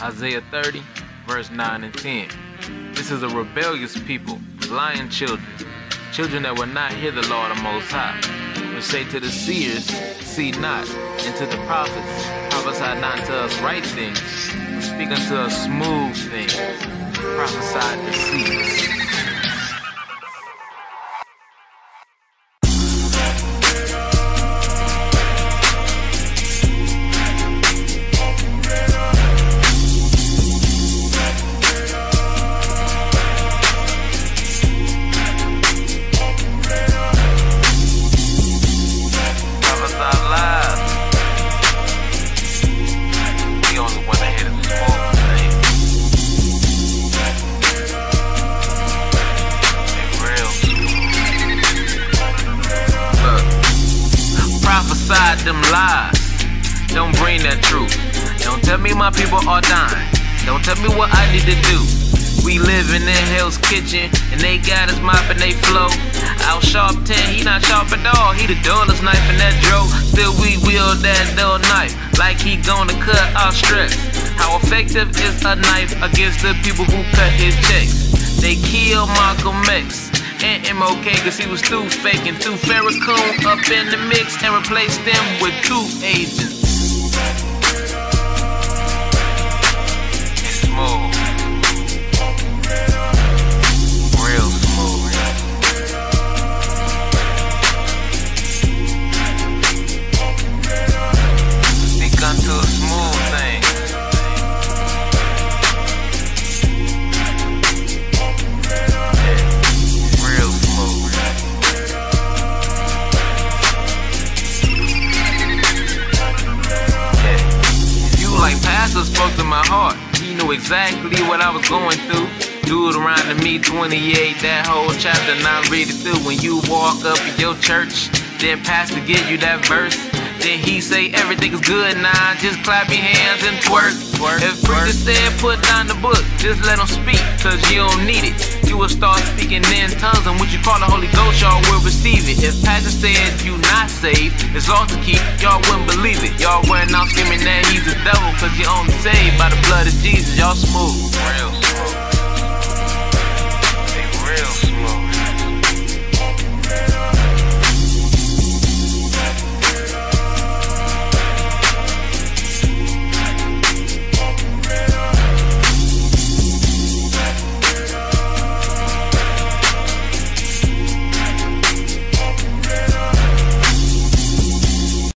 Isaiah 30, verse 9 and 10. This is a rebellious people, lying children, children that will not hear the Lord of Most High. Which say to the seers, See not, and to the prophets, prophesy not to us right things, but speak unto us smooth things. Prophesy deceits. Them lies. Don't bring that truth. Don't tell me my people are dying. Don't tell me what I need to do. We live in Hell's Kitchen, and they got us mopping they flow. Al Sharpton, he not sharp at all. He the dullest knife in that dro. Still we wield that dull knife, like he gonna cut our stress. How effective is a knife against the people who cut his checks? They killed Malcolm X and MLK cause he was too faking. threw Farrakhan up in the mix and replaced them with two agents. My heart. He knew exactly what I was going through. Deuteronomy 28, that whole chapter, now read it through. When you walk up in your church, then pastor give you that verse. Then he say everything is good now, just clap your hands and twerk. If preacher said put down the book, just let him speak, cause you don't need it. You will start speaking in tongues, and what you call the Holy Ghost, y'all will receive it. If pastor said you not saved, it's law to keep, y'all wouldn't believe it. Y'all running out screaming that he's the devil, cause you only saved by the blood of Jesus. Y'all smooth. Real smooth.